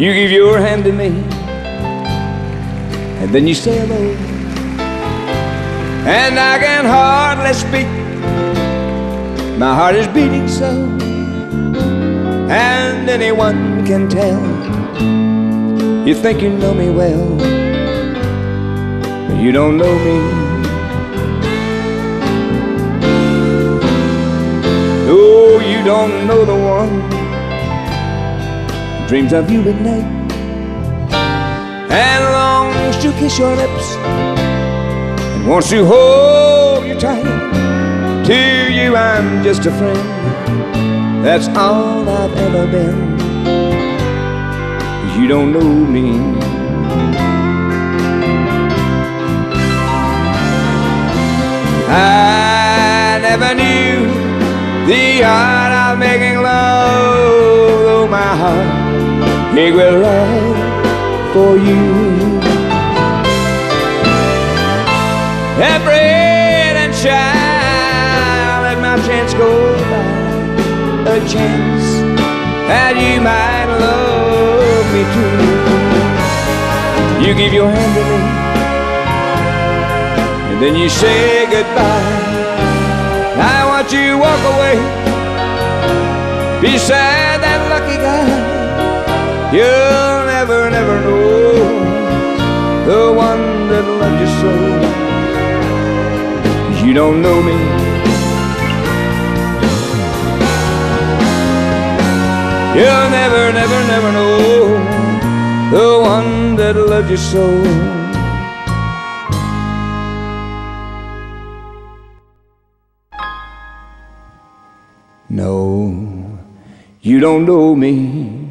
You give your hand to me, and then you say hello. And I can hardly speak. My heart is beating so, and anyone can tell. You think you know me well, but you don't know me. Oh, you don't know the one dreams of you at night and longs to kiss your lips and wants to hold you tight. To you, I'm just a friend. That's all I've ever been. You don't know me. I never knew the will love for you. And bread and child, let my chance go by, a chance that you might love me too. You give your hand to me, and then you say goodbye. I want you walk away beside that lucky guy. You'll never, never know the one that loved you so. You don't know me. You'll never, never, never know the one that loved you so. No, you don't know me.